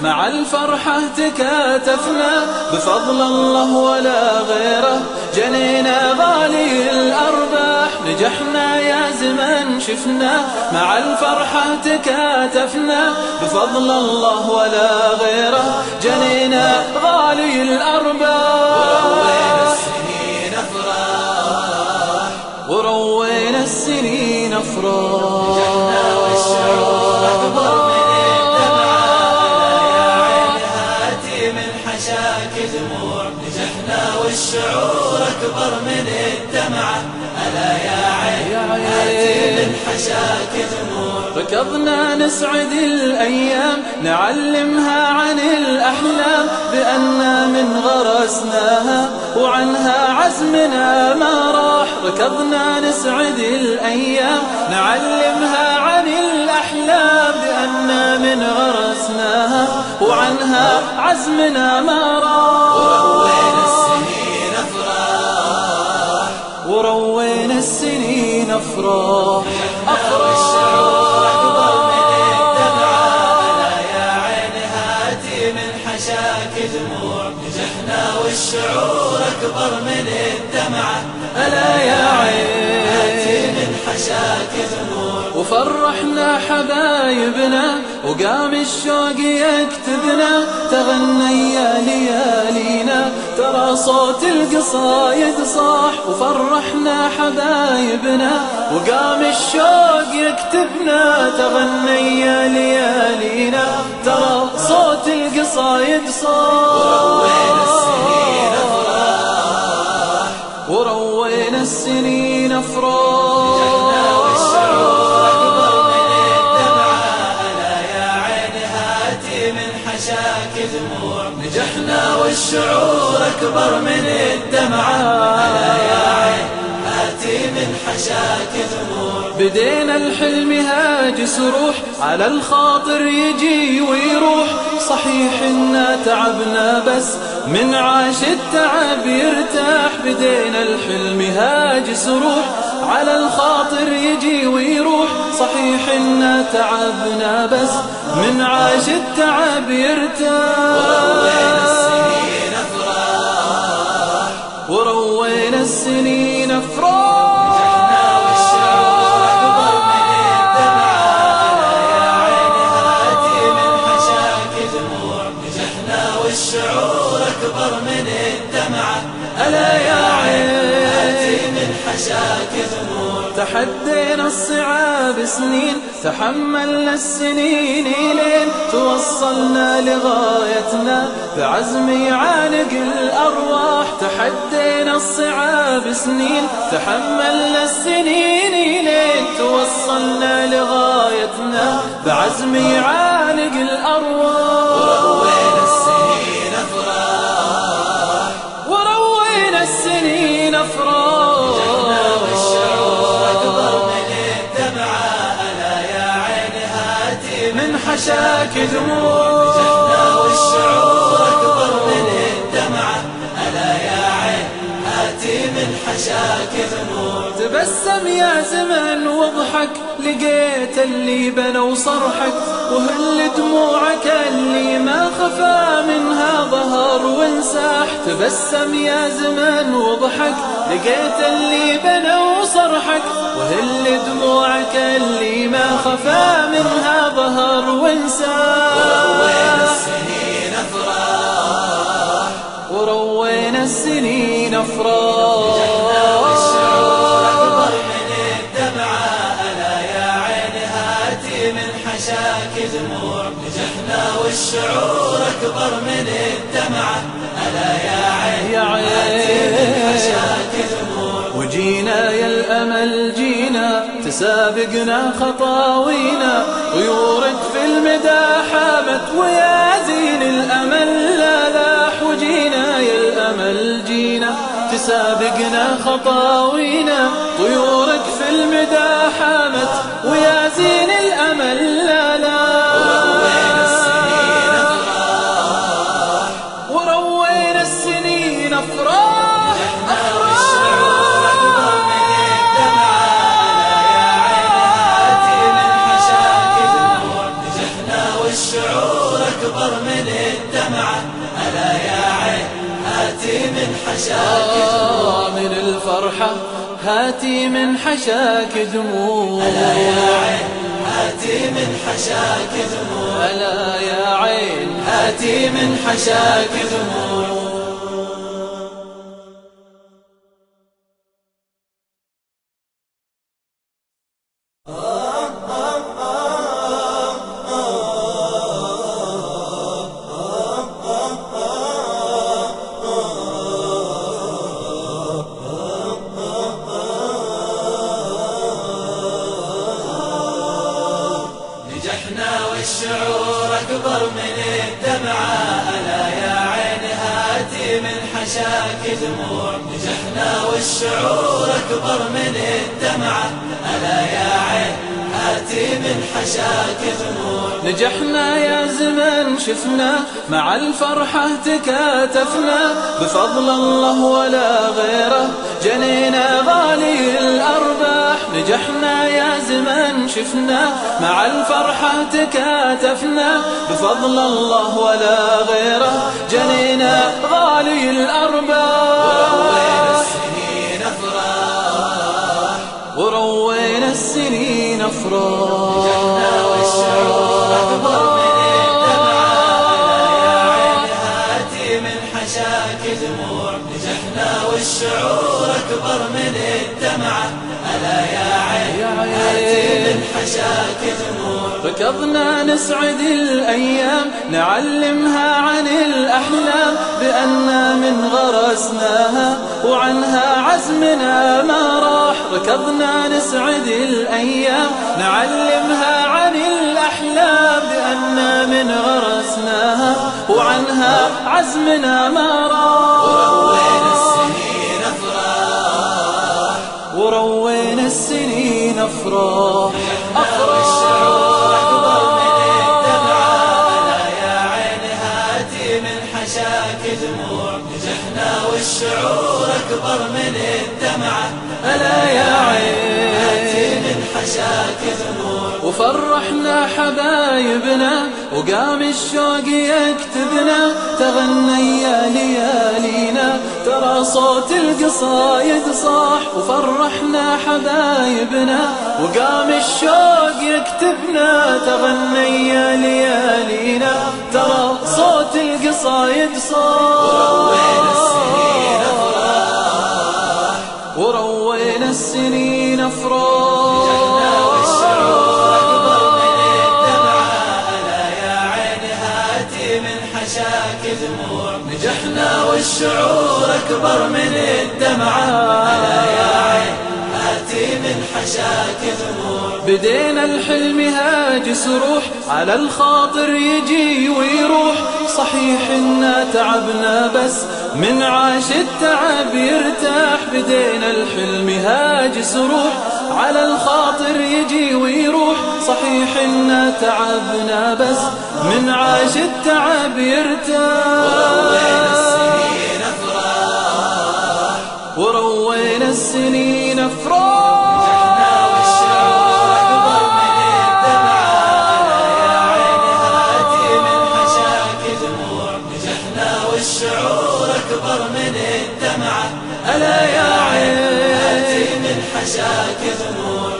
مع الفرحة تكاتفنا. بفضل الله ولا غيره جنينا غالي الأرباح. نجحنا يا زمن شفنا مع الفرحة تكاتفنا. بفضل الله ولا غيره جنينا غالي الأرباح. وروينا السنين أفراح. والشعور أكبر والشعور أكبر من الدمعة. ألا يا عين هاتي من حشاك دموع ركضنا نسعد الأيام نعلمها عن الأحلام. بأن من غرسناها وعنها عزمنا ما راح. ركضنا نسعد الأيام نعلمها عن الأحلام. بأن من غرسناها وعنها عزمنا ما راح. السنين هاتي من حشاك دموع نجحنا والشعور أكبر من الدمعة ألا يا هاتي عين من حشاك دموع وفرحنا حبايبنا وقام الشوق يكتبنا تغنى يا ليالينا. ترى صوت القصايد صاح وفرحنا حبايبنا. وقام الشوق يكتبنا تغنى يا ليالينا. ترى صوت القصايد صاح. وروينا السنين والشعور والشعور أكبر من الدمعة. ألا يا عين هاتي من حشاك دموع بدينا الحلم هاجس روح على الخاطر يجي ويروح. صحيح إنا تعبنا بس من عاش التعب يرتاح. بدينا الحلم هاجس روح على الخاطر يجي ويروح. صحيح إنا تعبنا بس من عاش التعب يرتاح. وروينا السنين والشعور أكبر من الدمعة يا عين هاتي من حشاك دموع نجحنا والشعور أكبر من الدمعة ألا يا عين هاتي من حشاك دموع تحدينا الصعاب سنين تحملنا السنين لين توصلنا لغايتنا بعزم يعانق الأرواح تحدينا الصعاب سنين تحملنا السنين لين توصلنا لغايتنا بعزم يعانق الأرواح. حشاك دموع نجحنا والشعور أكبر من الدمعة ألا يا عين هاتي من حشاك دموع تبسم يا زمن واضحك لقيت اللي بنوا صرحك وهل دموعك اللي ما خفى منها ظهر؟ وانساح تبسم يا زمن واضحك لقيت اللي بنوا صرحك وهل دموعك اللي ما خفى منها ظهر وانساح السنين وروينا السنين عين هاتي من حشاك دموع. نجحنا والشعور أكبر من الدمعة. يا عين وجينا يا الأمل جينا تسابقنا خطاوينا طيورك في المدى حامت ويا زين الأمل لا لاح وجينا يا الأمل جينا تسابقنا خطاوينا طيورك في المدى حامت ويا زين الأمل لا لاح حشاك من الفرحة هاتي من حشاك دموع. ألا يا عين هاتي من حشاك دموع. ألا يا عين. هاتي من حشاك دموع. نجحنا يا زمن شفنا مع الفرحة تكاتفنا. بفضل الله ولا غيره جنينا غالي الأرباح. نجحنا يا زمن شفنا مع الفرحة تكاتفنا. بفضل الله ولا غيره جنينا غالي الأرباح. السنين أفراح. والشعور أكبر من الدمعة هاتي من حشاك دموع نجحنا والشعور أكبر من الدمعة. يا عين من حشاك دموع ركضنا نسعد الأيام نعلمها عن الأحلام بأننا من غرسناها وعنها عزمنا ما راح. ركضنا نسعد الأيام نعلمها عن الأحلام بأننا من غرسناها وعنها عزمنا ما راح. السنين السنين أفراح. والشعور أكبر من الدمعة ألا يا عين هاتي من حشاك دموع نجحنا والشعور أكبر من الدمعة ألا يا هاتي عين من حشاك دموع وفرحنا حبايبنا وقام الشوق يكتبنا تغنى يا ليالينا. ترى صوت القصايد صاح وفرحنا حبايبنا. وقام الشوق يكتبنا تغنى يا ليالينا. ترى صوت القصايد صاح. وروينا السنين نجحنا والشعور أكبر من الدمعة. ألا يا عين هاتي من حشاك دموع بدينا الحلم هاجس روح على الخاطر يجي ويروح. صحيح إنا تعبنا بس من عاش التعب يرتاح. بدينا الحلم هاجس روح على الخاطر يجي ويروح. صحيح إنا تعبنا بس من عاش التعب يرتاح. وروينا السنين نجحنا أفراح والشعور أكبر من الدمعة. ألا يا عين. هاتي من حشاك دموع نجحنا والشعور أكبر من الدمعة ألا يا هاتي عين من حشاك دموع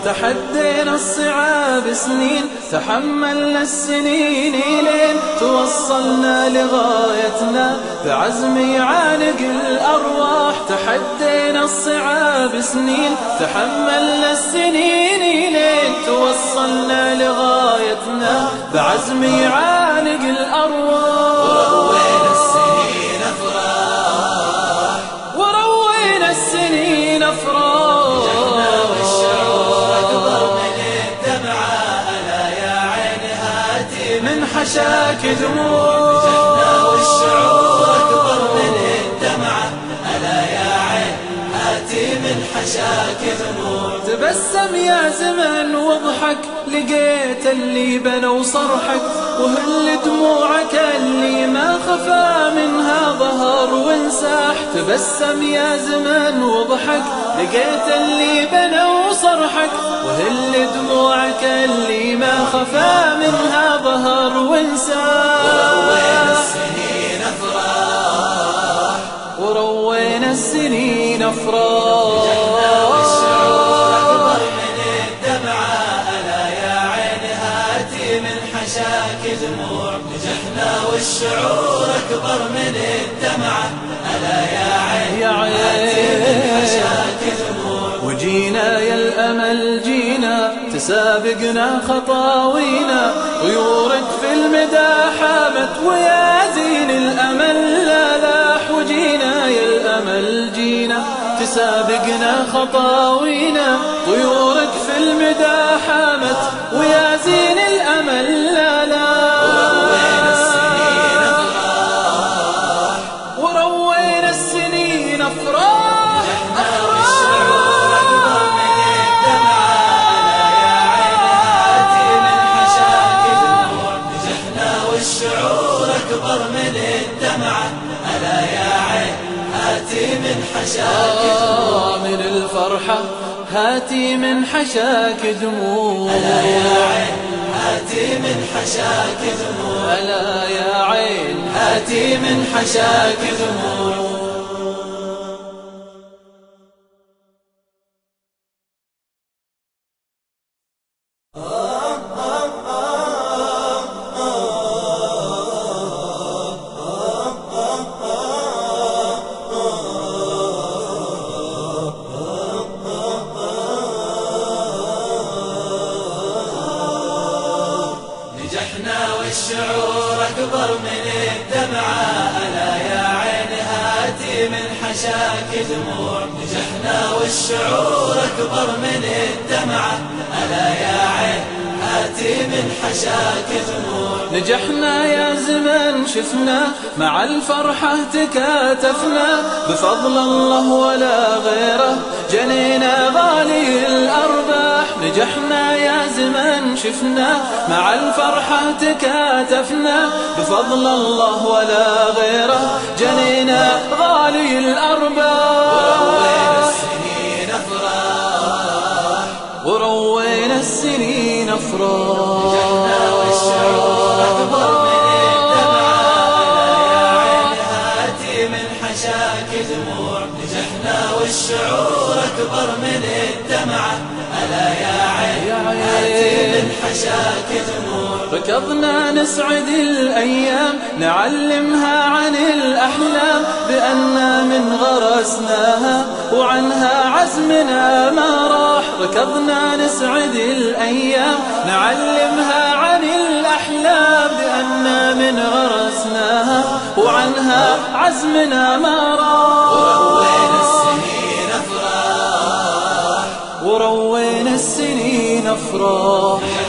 تحدينا الصعاب سنين تحملنا السنين لين توصلنا لغايتنا بعزم يعانق الأرواح. تحدينا الصعاب سنين تحملنا السنين لين توصلنا لغايتنا بعزم يعانق الأرواح. وين السنين أفراح. وروينا السنين أفراح. حشاك دموع نجحنا والشعور أكبر من الدمعة ألا يا عين هاتي من حشاك دموع تبسم يا زمن واضحك لقيت اللي بنوا صرحك وهل دموعك اللي ما خفى منها ظهر وانساح. تبسم يا زمن واضحك لقيت اللي بنوا صرحك وهل دموعك اللي ما خفى منها ظهر أفراح. وروينا السنين أفراح. والشعور أكبر من الدمعة ألا يا عين يا عين. وجينا يا الأمل جينا تسابقنا خطاوينا. طيورك في المدى حامت ويا زين الأمل. لا لاح وجينا يا الأمل جينا تسابقنا خطاوينا. طيورك في المدى حامت ويا زين الأمل. آه من الفرحة هاتي من حشاك دموع. ألا يا عين هاتي من حشاك دموع. ألا يا عين. هاتي من حشاك دموع. بفضل الله ولا غيره. جنينا غالي الأرباح نجحنا يا زمن شفنا. مع الفرحة تكاتفنا بفضل الله ولا غيره. جنينا غالي الأرباح ركضنا نسعد الأيام نعلمها عن الأحلام بأننا من غرسناها وعنها عزمنا ما راح. ركضنا نسعد الأيام نعلمها عن الأحلام بأننا من غرسناها وعنها عزمنا ما راح. السنين أفراح. وروينا السنين أفراح.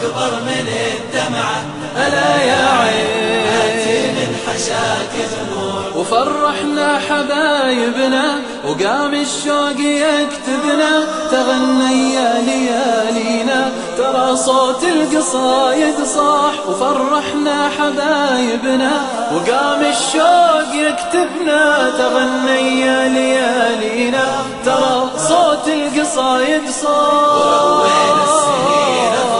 أكبر من الدمعة. ألا يا عين. من حشاك دموع وفرحنا حبايبنا وقام الشوق يكتبنا تغني يا ليالينا. ترى صوت القصايد صاح وفرحنا حبايبنا. وقام الشوق يكتبنا تغني يا ليالينا. ترى صوت القصايد وين السنين.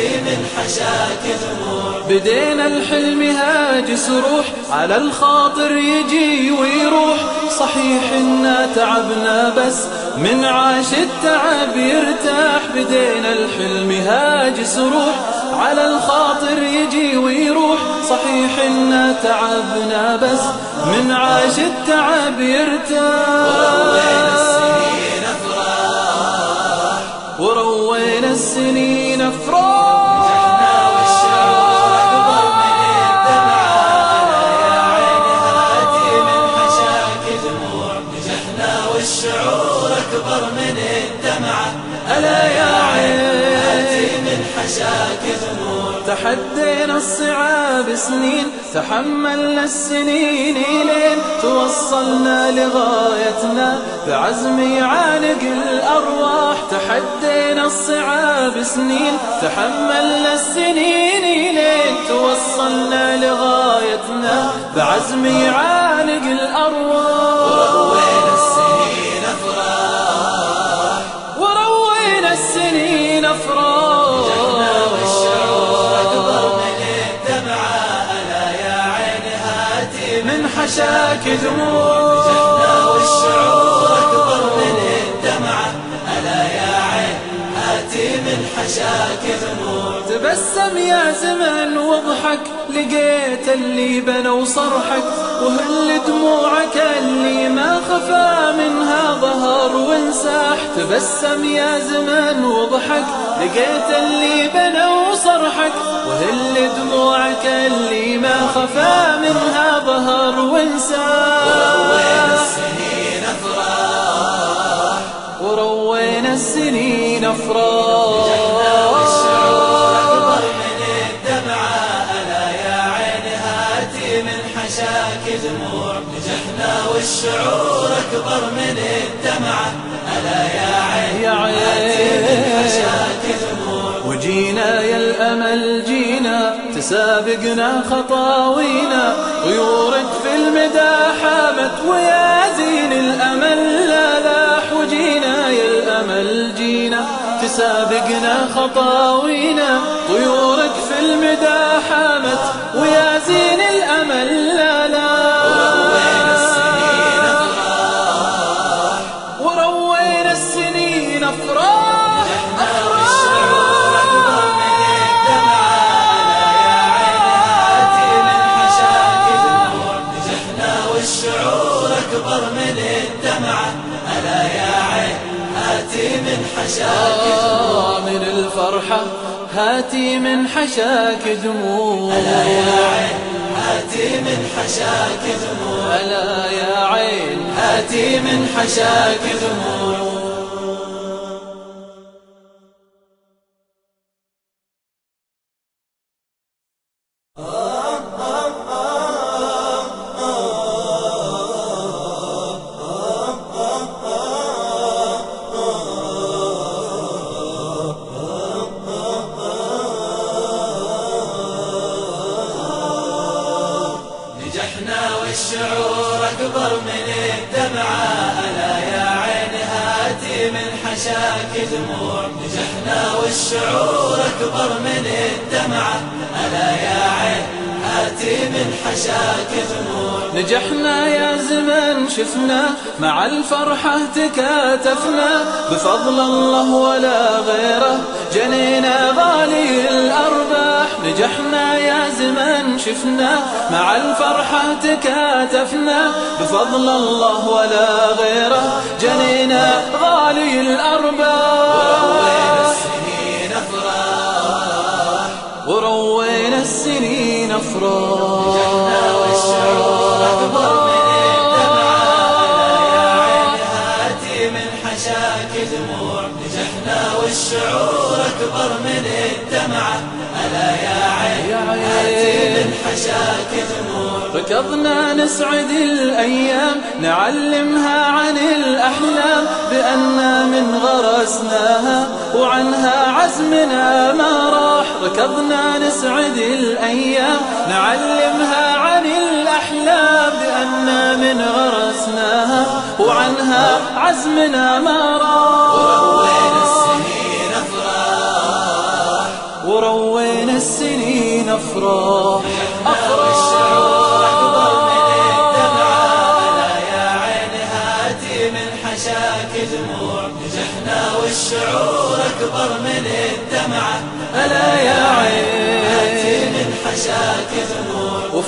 هاتي من حشاك دموع بدينا الحلم هاجس روح على الخاطر يجي ويروح. صحيح إنا تعبنا بس من عاش التعب يرتاح. بدينا الحلم هاجس روح على الخاطر يجي ويروح. صحيح إنا تعبنا بس من عاش التعب يرتاح. أفراح وروينا السنين نجحنا تحدينا الصعاب سنين تحملنا السنين لين توصلنا لغايتنا. بعزم يعانق الأرواح تحدينا الصعاب سنين تحملنا السنين لين توصلنا لغايتنا. بعزم يعانق الأرواح. وروينا السنين أفراح. وروينا السنين أفراح. حشاك دموع جهنا والشعور أكبر من الدمعة ألا يا عين هاتي من حشاك دموع تبسم يا زمن واضحك لقيت اللي بنوا صرحك وهل دموعك اللي ما خفى منها ظهر وانساح؟ تبسم يا زمن واضحك لقيت اللي بنوا صرحك وهل دموعك اللي ما خفى منها ظهر وانساح؟ السنين أفراح وروينا السنين والشعور حشاك دموع نجحنا والشعور أكبر من الدمعة ألا يا عين يا عين. وجينا يا الأمل جينا تسابقنا خطاوينا. طيورك في المدى حامت ويا زين الأمل. لا لاح وجينا يا الأمل جينا تسابقنا خطاوينا. طيورك في المدى حامت ويا زين الأمل. لا وين هاتي من حشاك دموع. ألا يا عين هاتي من حشاك دموع. ألا يا عين. هاتي من حشاك دموع. تكاتفنا بفضل الله ولا غيره. جنينا غالي الأرباح نجحنا يا زمن شفنا. مع الفرحة تكاتفنا بفضل الله ولا غيره. جنينا غالي الأرباح. السنين أفراح وروينا السنين نجحنا والشعور أكبر أكبر من الدمعة. ألا يا عين هاتي من حشاك دموع ركضنا نسعد الأيام نعلمها عن الأحلام. بأننا من غرسناها وعنها عزمنا ما راح. ركضنا نسعد الأيام نعلمها عن الأحلام. بأننا من غرسناها وعنها عزمنا ما وين أفراح والشعور أكبر من الدمعة ألا يا عين هاتي من حشاك دموع نجحنا والشعور أكبر من الدمعة ألا يا هاتي عين من حشاك دموع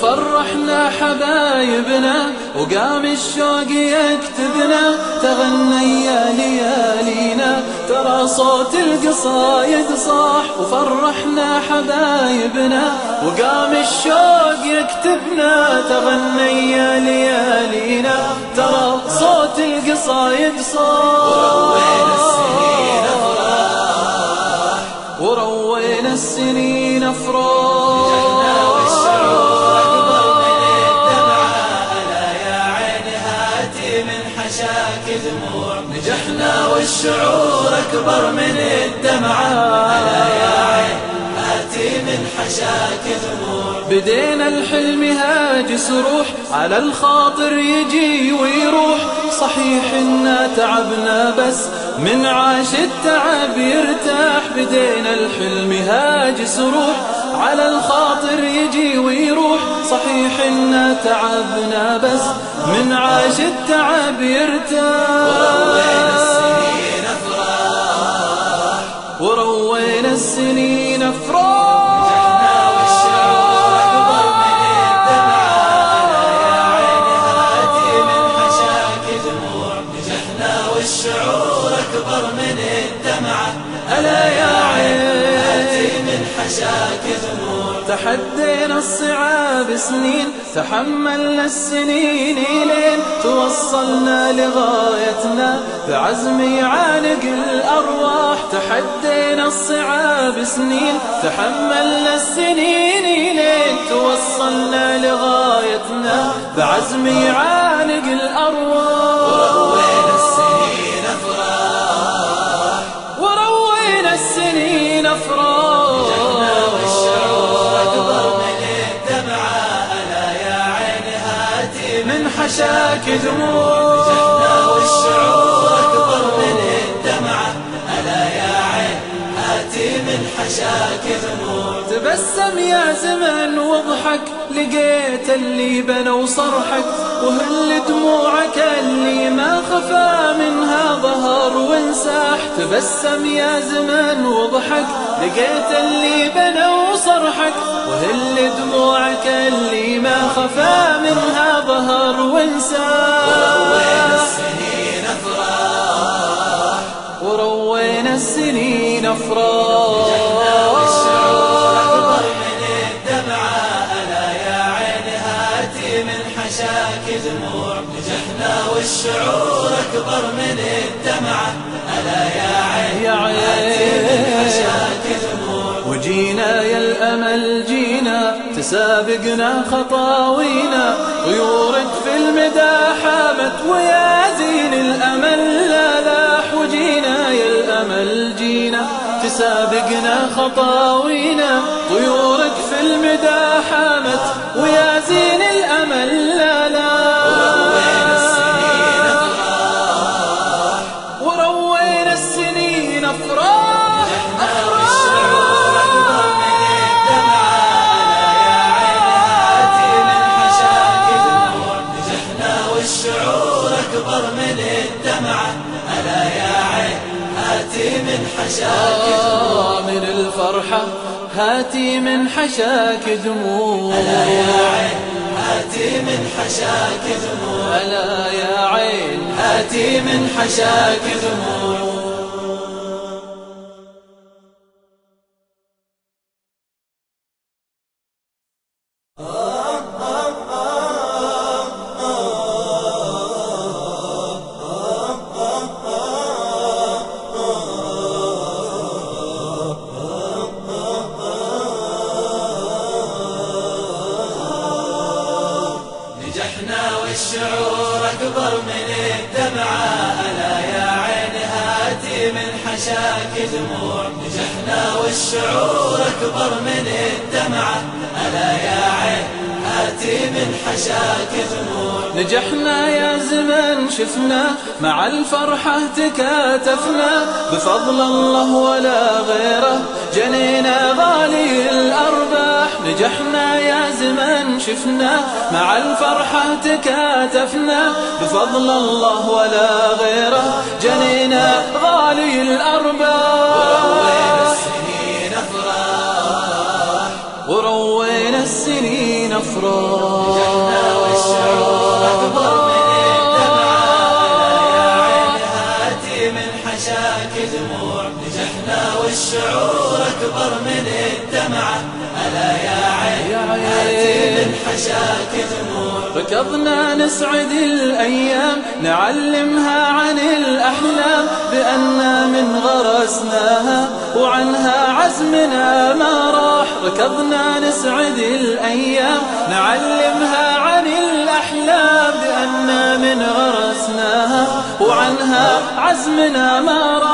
وفرحنا حبايبنا وقام الشوق يكتبنا تغنى يا ليالينا. ترى صوت القصايد صاح وفرحنا حبايبنا. وقام الشوق يكتبنا تغنى يا ليالينا. ترى صوت القصايد صاح. وين السنين أفراح. وروينا السنين نجحنا والشعور أكبر من الدمعة. ألا يا عين هاتي من حشاك دموع بدينا الحلم هاجس روح على الخاطر يجي ويروح. صحيح إنا تعبنا بس من عاش التعب يرتاح. بدينا الحلم هاجس روح على الخاطر يجي ويروح. صحيح إنا تعبنا بس من عاش التعب يرتاح. تحدينا الصعاب سنين تحملنا السنين لين توصلنا لغايتنا. بعزم يعانق الأرواح تحدينا الصعاب سنين تحملنا السنين لين توصلنا لغايتنا. بعزم يعانق حشاك دموع نجحنا والشعور أكبر من الدمعة. ألا يا عين هاتي من حشاك دموع تبسم يا زمن واضحك لقيت اللي بنى وصرحك وهل دموعك اللي ما خفى منها ظهر وانساح؟ تبسم يا زمن واضحك لقيت اللي بنى وصرحك وهل دموعك اللي ما خفى منها ظهر وين وانساح السنين أفراح. وروينا السنين حشاك دموع نجحنا والشعور أكبر من الدمعة. يا عين وجينا يا الأمل جينا تسابقنا خطاوينا طيورك في المدى حامت ويا زين الأمل لا لاح وجينا يا الأمل جينا تسابقنا خطاوينا طيورك في المدى حامت ويا زين الأمل لا وين حشاك آه من الفرحة هاتي من حشاك دموع. ألا يا عين هاتي من حشاك دموع. ألا يا عين. هاتي من حشاك دموع. شفنا مع الفرحة تكاتفنا. بفضل الله ولا غيره جنينا غالي الأرباح. نجحنا يا زمن شفنا مع الفرحة تكاتفنا. بفضل الله ولا غيره جنينا غالي الأرباح. السنين أفراح وروينا السنين نجحنا والشعور أكبر والشعور أكبر من الدمعة. ألا يا عين هاتي من حشاك دموع ركضنا نسعد الأيام نعلمها عن الأحلام. بأن من غرسناها وعنها عزمنا ما راح. ركضنا نسعد الأيام نعلمها عن الأحلام. بأن من غرسناها وعنها عزمنا ما راح.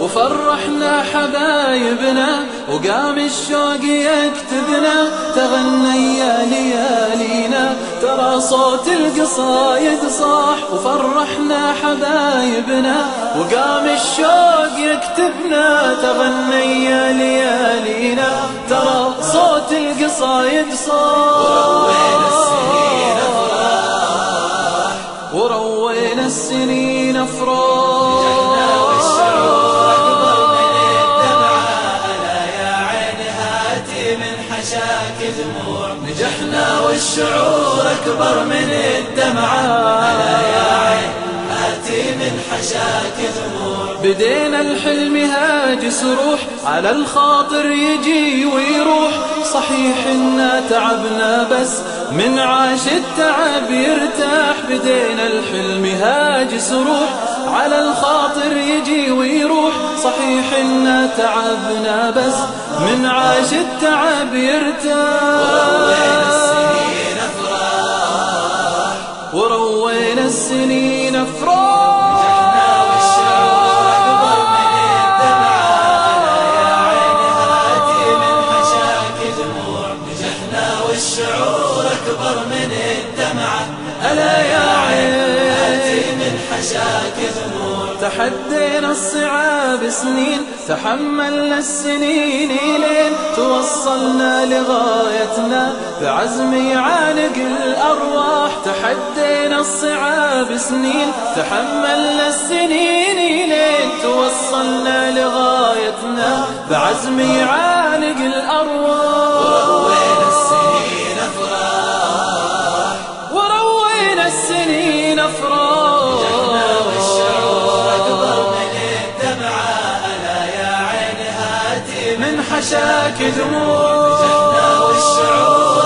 وفرحنا حبايبنا وقام الشوق يكتبنا تغنى يا ليالينا. ترى صوت القصايد صاح وفرحنا حبايبنا وقام الشوق يكتبنا تغنى يا ليالينا. ترى صوت القصايد صاح وروينا السنين والشعور والشعور أكبر من الدمعة. ألا يا عين هاتي من حشاك دموع بدينا الحلم هاجس روح على الخاطر يجي ويروح. صحيح إنا تعبنا بس من عاش التعب يرتاح. بدينا الحلم هاجس روح على الخاطر يجي ويروح. صحيح إنا تعبنا بس من عاش التعب وين السنين تحدينا الصعاب سنين تحملنا السنين لين توصلنا لغايتنا. بعزم يعانق الأرواح تحدينا الصعاب سنين تحملنا السنين لين توصلنا لغايتنا. بعزم يعانق الأرواح. من حشاك دموع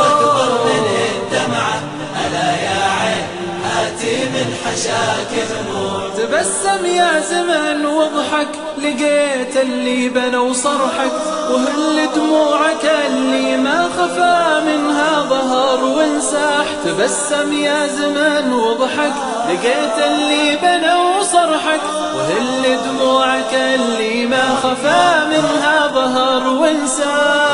أكبر من الدمعة ألا يا عين هاتي من حشاك دموع تبسم يا زمن واضحك لقيت اللي بنوا صرحك وهل دموعك اللي ما خفى منها وانساح تبسم يا زمن واضحك لقيت اللي بنوا صرحك وهل دموعك اللي ما خفى منها ظهر وانساح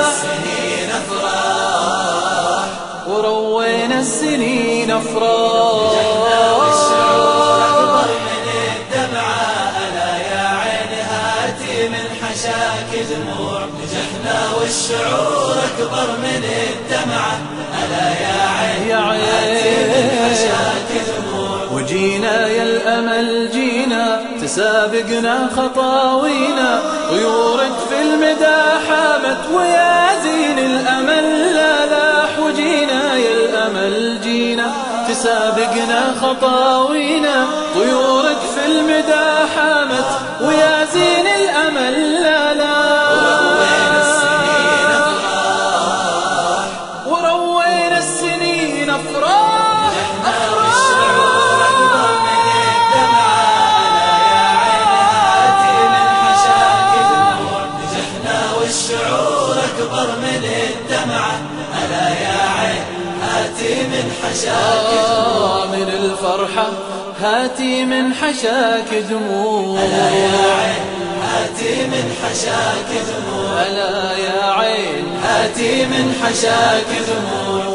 السنين أفراح. وروينا السنين والشعور والشعور أكبر من الدمعة. ألا يا عين يا عين. وجينا يا الأمل جينا تسابقنا خطاوينا. طيورك في المدى حامت ويا زين الأمل. لا لاح وجينا يا الأمل جينا تسابقنا خطاوينا. طيورك في المدى حامت ويا زين الأمل. لا آه من الفرحة هاتي من حشاك دموع. ألا يا عين هاتي من حشاك دموع. ألا يا عين. هاتي من حشاك دموع.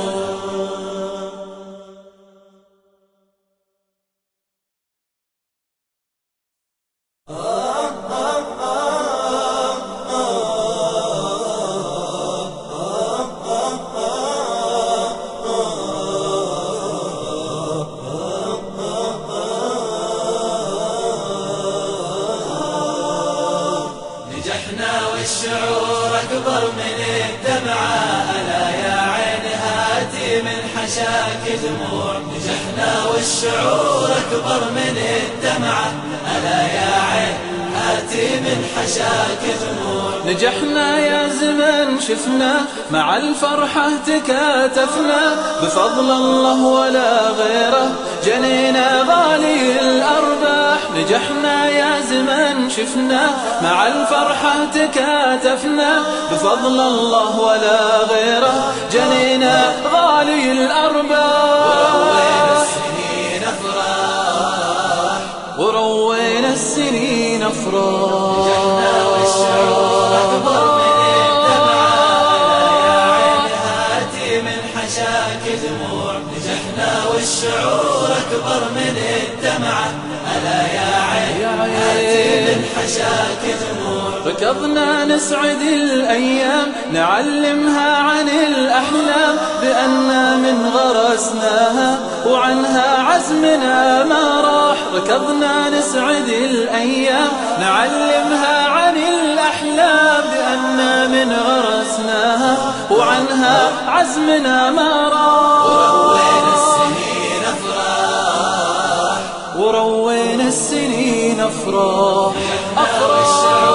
نجحنا يا زمن شفنا مع الفرحة تكاتفنا. بفضل الله ولا غيره جنينا غالي الأرباح. نجحنا يا زمن شفنا مع الفرحة تكاتفنا. بفضل الله ولا غيره جنينا غالي الأرباح. وروينا السنين أفراح. نجحنا والشعور أكبر من الدمعة. ألا يا عين هاتي من حشاك دموع ركضنا نسعد الأيام نعلمها عن الأحلام. بأن من غرسناها وعنها عزمنا ما راح. ركضنا نسعد الأيام نعلمها عن الأحلام. بأن من غرسناها وعنها عزمنا ما راح. وروينا السنين أفراح والشعور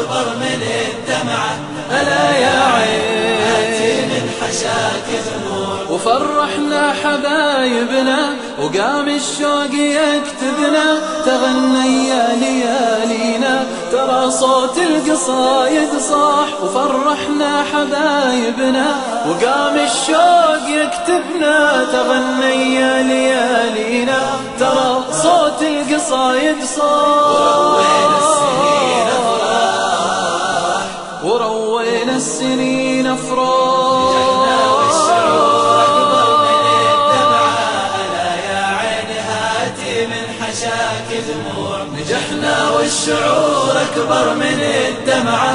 أكبر من الدمعة. ألا يا عين من حشاك دموع وفرحنا حبايبنا وقام الشوق يكتبنا تغنى يا ليالينا. ترى صوت القصايد صاح وفرحنا حبايبنا. وقام الشوق يكتبنا تغنى يا ليالينا. ترى صوت القصايد صاح. من حشاك دموع نجحنا والشعور أكبر من الدمعة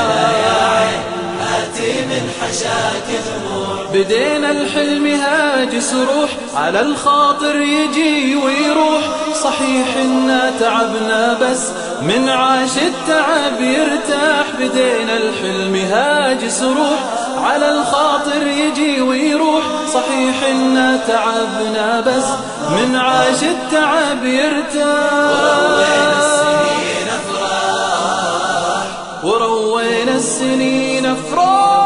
ألا يا عين هاتي من حشاك دموع بدينا الحلم هاجس روح على الخاطر يجي ويروح. صحيح إنا تعبنا بس من عاش التعب يرتاح بدينا الحلم هاجس روح على الخاطر يجي ويروح. صحيح إنا تعبنا بس من عاش التعب يرتاح. وروينا السنين أفراح.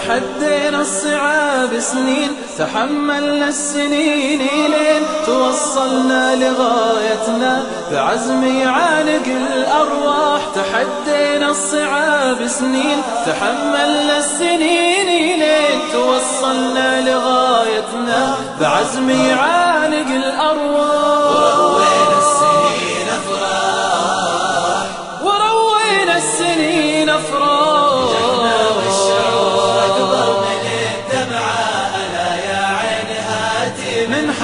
تحدينا الصعاب سنين تحملنا السنين لين توصلنا لغايتنا بعزم يعانق الأرواح تحدينا الصعاب سنين تحملنا السنين لين توصلنا لغايتنا بعزم يعانق الأرواح. وين السنين أفراح. وروينا السنين والشعور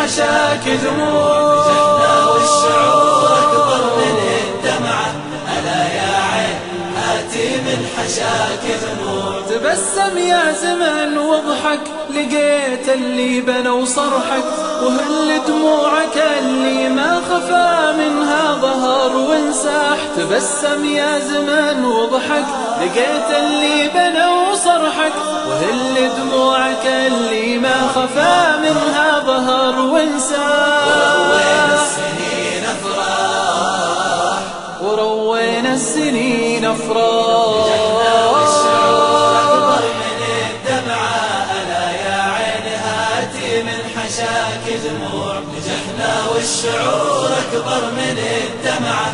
حشاك دموع نجحنا والشعور أكبر من الدمعة ألا يا عين هاتي من حشاك دموع تبسم يا زمن واضحك لقيت اللي بنوا صرحك وهل دموعك اللي ما خفى منها ظهر وانساح. تبسم يا زمن واضحك لقيت اللي بنوا صرحك وهل دموعك اللي ما خفى منها ظهر أفراح. وروينا السنين من حشاك دموع؟ نجحنا والشعور أكبر من الدمعة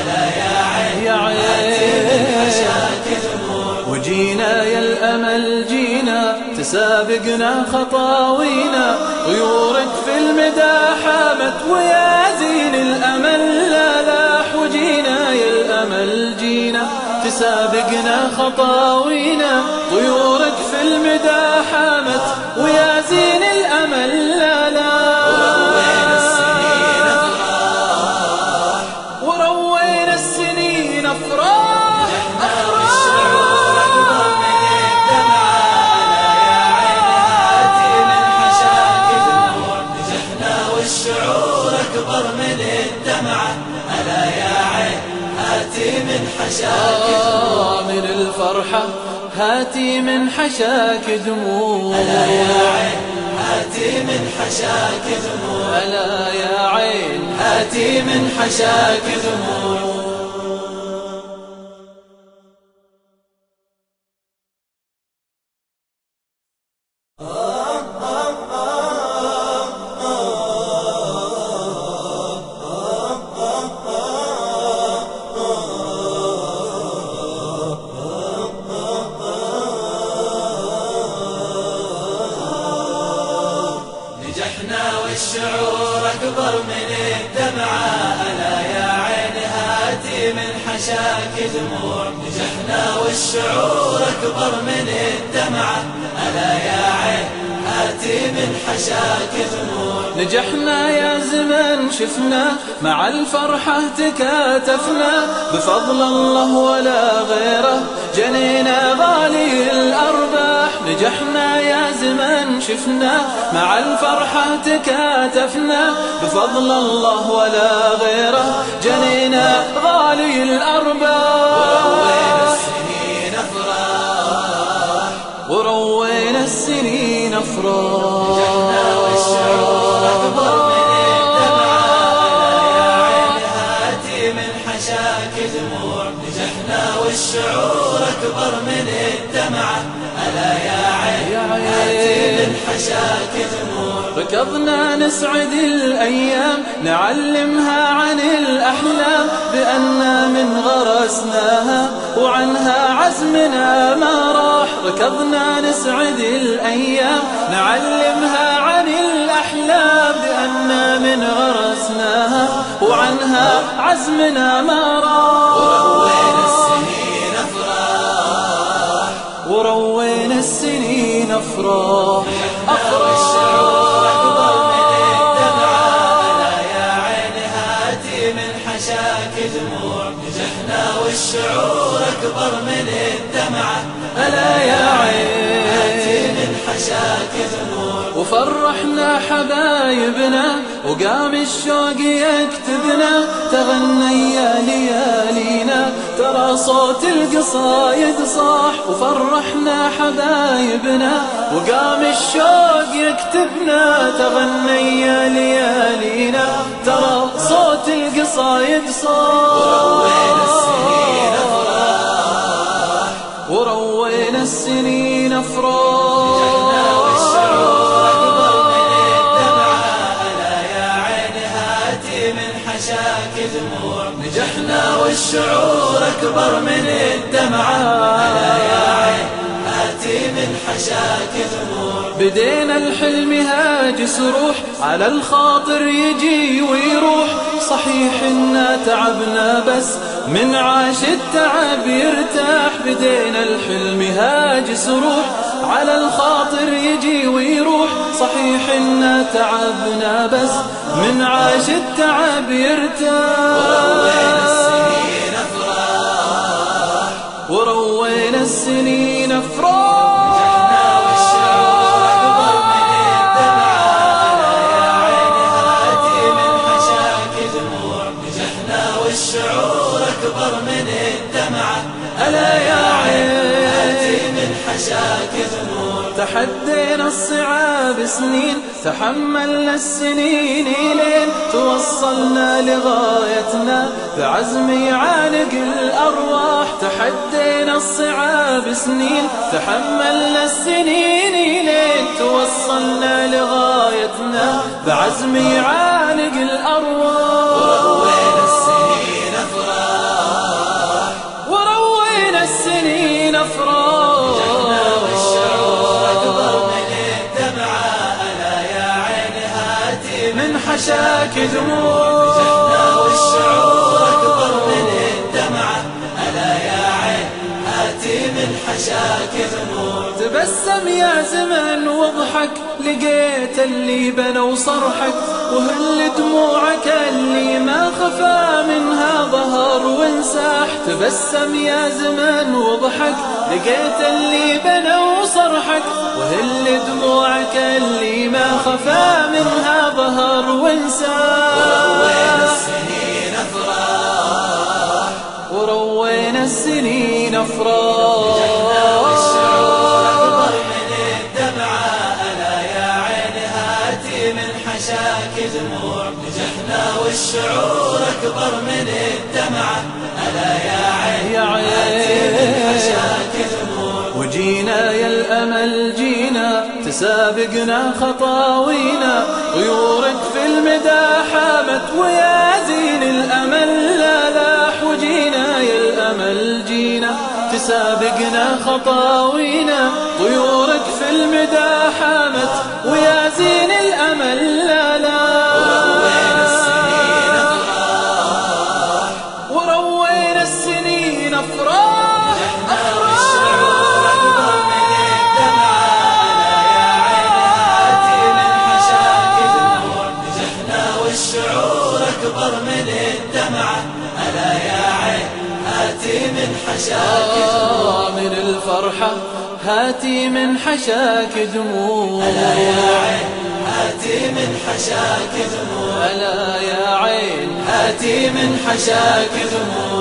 ألا يا عين يا عين جينا تسابقنا خطاوينا طيورك في المدى حامت ويا زين الأمل. لا لاح وجينا يا الأمل جينا تسابقنا خطاوينا. طيورك في المدى حامت ويا زين حشاك من الفرحة هاتي من حشاك دموع. ألا يا عين هاتي من حشاك دموع. ألا يا عين. هاتي من حشاك دموع. بفضل الله ولا غيره. جنينا غالي الأرباح نجحنا يا زمن شفنا. مع الفرحة تكاتفنا بفضل الله ولا غيره. جنينا غالي الأرباح. وروينا السنين أفراح. أكبر من الدمعة ألا يا عين هاتي من حشاك دموع ركضنا نسعد الأيام نعلمها عن الأحلام. بأننا من غرسناها وعنها عزمنا ما راح. ركضنا نسعد الأيام نعلمها عن الأحلام. بأننا من غرسناها وعنها عزمنا ما راح. السنين أفراح وروينا السنين أفراح؟ هاتي دموع نجحنا والشعور أكبر من الدمعة ألا يا هاتي عين من حشاك دموع وفرحنا حبايبنا وقام الشوق يكتبنا تغنى يا ليالينا ترى صوت القصايد صاح. وفرحنا حبايبنا وقام الشوق يكتبنا تغنى يا ليالينا ترى صوت القصايد صاح. وروينا السنين والشعور والشعور أكبر من الدمعة. ألا يا عين هاتي من حشاك دموع بدينا الحلم هاجس روح على الخاطر يجي ويروح. صحيح إنا تعبنا بس من عاش التعب يرتاح. بدينا الحلم هاجس روح على الخاطر يجي ويروح. صحيح إنا تعبنا بس من عاش التعب يرتاح. وروينا تحدينا الصعاب سنين تحملنا السنين لين توصلنا لغايتنا بعزم يعانق الأرواح. تحدينا الصعاب سنين تحملنا السنين لين توصلنا لغايتنا بعزم يعانق الأرواح. وين السنين أفراح. وروينا السنين أفراح. حشاك دموع نجحنا والشعور أكبر من الدمعة ألا يا عين هاتي من حشاك دموع تبسم يا زمن واضحك لقيت اللي بنوا صرحك وهل دموعك اللي ما خفى منها ظهر وانساح؟ تبسم يا زمن واضحك لقيت اللي بنوا صرحك وهل دموعك اللي ما خفى منها ظهر وانساح؟ وروينا السنين أفراح. والشعور أكبر من الدمعة ألا يا عين يا عين. وجينا يا الأمل جينا تسابقنا خطاوينا. طيورك في المدى حامت ويا زين الأمل. لا لاح وجينا يا الأمل جينا تسابقنا خطاوينا. طيورك في المدى حامت ويا زين الأمل. لا وين هاتي من حشاك دموع. ألا يا عين هاتي من حشاك دموع. ألا يا عين. هاتي من حشاك دموع.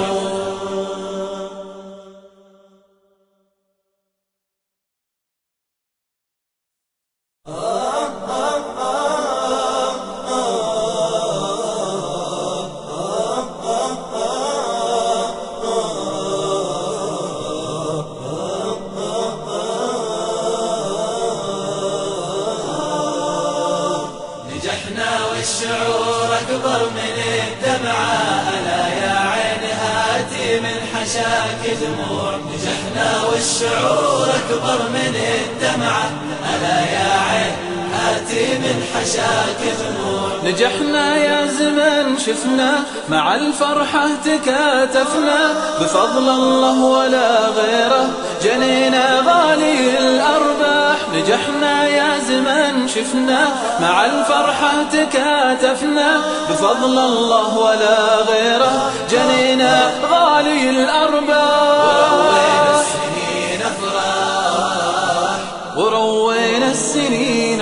بفضل الله ولا غيره جنينا غالي الأرباح نجحنا يا زمن شفنا مع الفرحة تكاتفنا بفضل الله ولا غيره جنينا غالي الأرباح. السنين أفراح. وروينا السنين نجحنا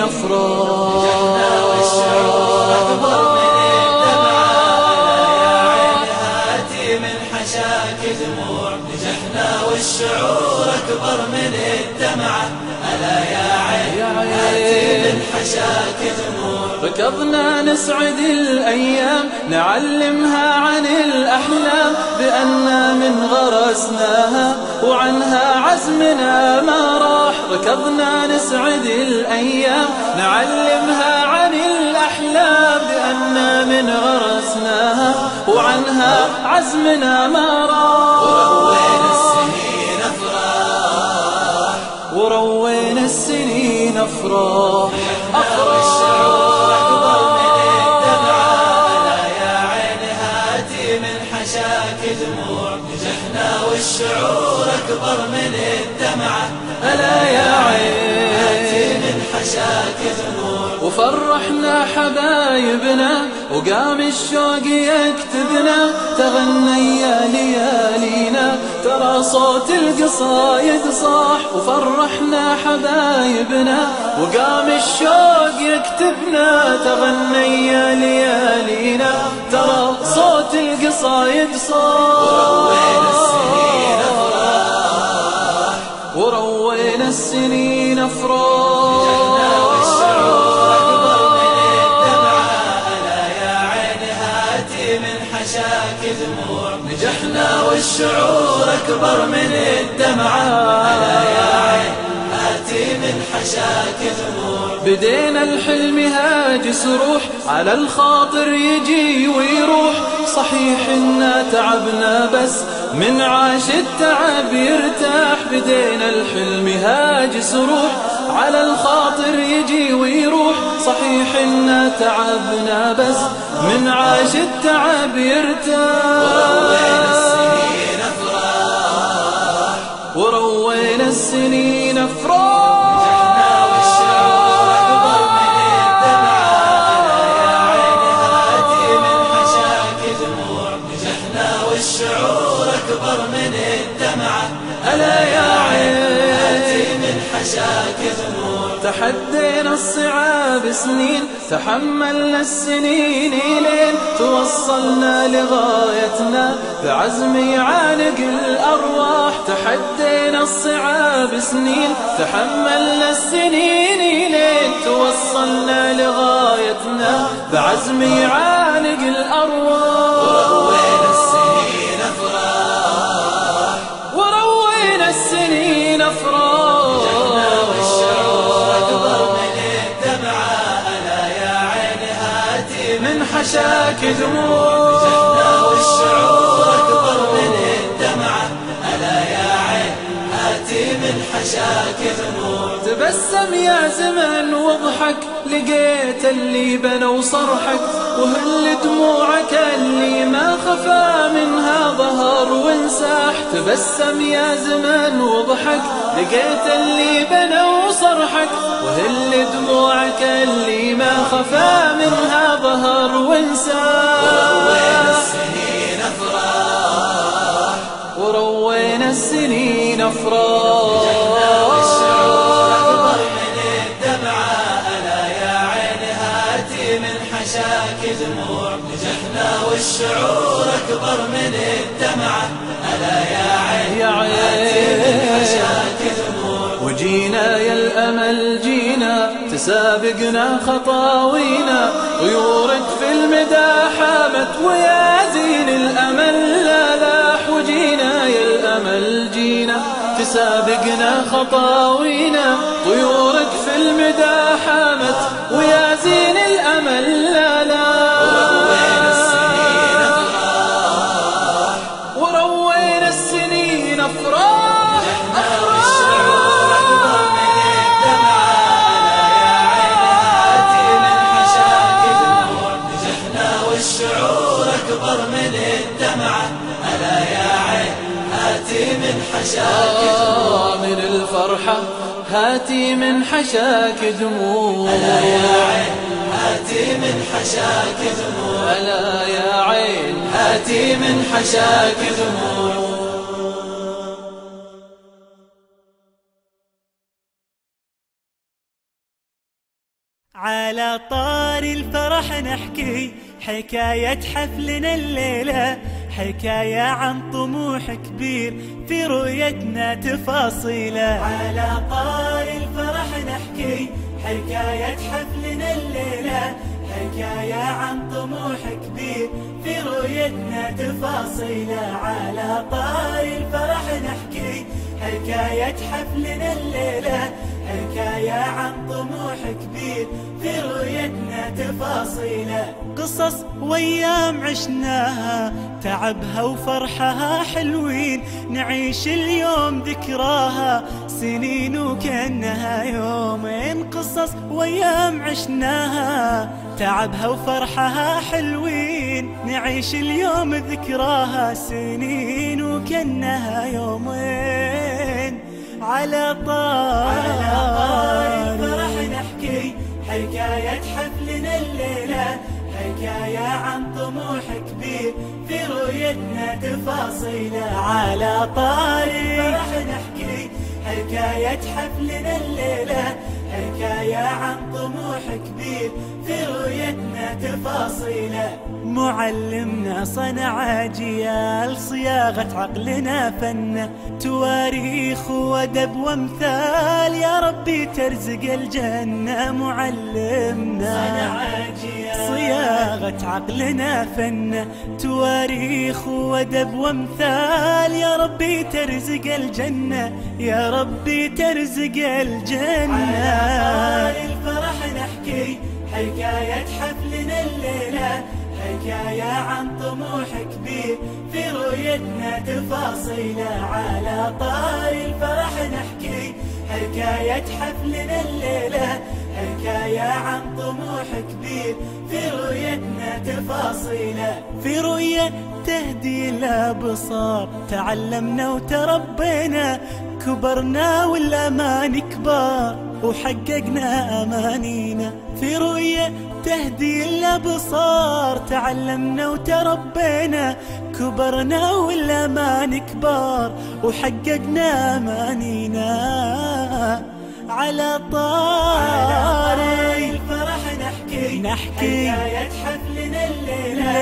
أكبر من الدمعة ألا يا عين يا هاتي من حشاك دموع ركضنا نسعد الأيام نعلمها عن الأحلام. بأننا من غرسناها وعنها عزمنا ما راح. ركضنا نسعد الأيام نعلمها عن الأحلام. بأننا من غرسناها وعنها عزمنا ما وين هاتي والشعور أكبر من الدمعة ألا يا هاتي عين من حشاك دموع وفرحنا حبايبنا وقام الشوق يكتبنا تغنى يا ليالينا. ترى صوت القصايد صاح وفرحنا حبايبنا وقام الشوق يكتبنا تغنى يا ليالينا. ترى صوت القصايد صاح وروينا السنين أفراح. والشعور أكبر من الدمعة. ألا يا عين هاتي من حشاك دموع بدينا الحلم هاجس روح على الخاطر يجي ويروح. صحيح إنا تعبنا بس من عاش التعب يرتاح. بدينا الحلم هاجس روح على الخاطر يجي ويروح. صحيح إنا تعبنا بس من عاش التعب يرتاح. والشعور أكبر من الدمعة ألا يا هاتي من حشاك تحدينا الصعاب سنين تحملنا السنين لين توصلنا لغايتنا بعزم يعانق الأرواح. تحدينا الصعاب سنين تحملنا السنين لين توصلنا لغايتنا بعزم يعانق الأرواح. لقيت اللي بنوا صرحك وهل دموعك اللي ما خفى منها ظهر وانساح؟ تبسم يا زمن واضحك لقيت اللي بنوا صرحك وهل دموعك اللي ما خفى منها ظهر وانساح؟ السنين أفراح وروينا السنين أفراح. والشعور أكبر من الدمعة ألا يا عين يا عين. وجينا يا الأمل جينا تسابقنا خطاوينا. طيورك في المدى حامت ويا زين الأمل. لا لاح وجينا يا الأمل جينا تسابقنا خطاوينا. طيورك في المدى حامت ويا زين الأمل. لا وين من حشاك آه من الفرحة هاتي من حشاك دموع. ألا يا عين هاتي من حشاك دموع. ألا يا عين هاتي من حشاك دموع. على طار الفرح نحكي حكاية حفلنا الليلة. حكاية عن طموح كبير في رؤيتنا تفاصيله. على طار الفرح نحكي حكاية حفلنا الليلة. حكاية عن طموح كبير في رؤيتنا تفاصيله. على طار الفرح نحكي حكاية حفلنا الليلة. حكاية عن طموح كبير في رؤيتنا تفاصيله. قصص وأيام عشناها تعبها وفرحها حلوين. نعيش اليوم ذكراها سنين وكأنها يومين. قصص وأيام عشناها تعبها وفرحها حلوين. نعيش اليوم ذكراها سنين وكأنها يومين. على طار على طار الفرح نحكي حكاية حفلنا الليلة حكاية عن طموح كبير في رؤيتنا تفاصيله على طار الفرح نحكي حكاية حفلنا الليلة حكاية عن طموح كبير في رؤيتنا تفاصيله. معلمنا صنع أجيال صياغة عقلنا فن. تواريخ وأدب وامثال يا ربي ترزق الجنة. معلمنا صنع أجيال صياغة عقلنا فن. تواريخ وأدب وامثال يا ربي ترزق الجنة. يا ربي ترزق الجنة. الفرح نحكي حكاية حفلنا الليلة حكاية عن طموح كبير في رؤيتنا تفاصيله على طار الفرح نحكي حكاية حفلنا الليلة حكاية عن طموح كبير. في رؤيتنا تفاصيله في رؤية تهدي الأبصار. تعلمنا وتربينا كبرنا والأمان كبار. وحققنا أمانينا في رؤية تهدي الأبصار. تعلمنا وتربينا كبرنا والأمان كبار. وحققنا أمانينا. على طار نحكي. حكاية حفلنا الليلة.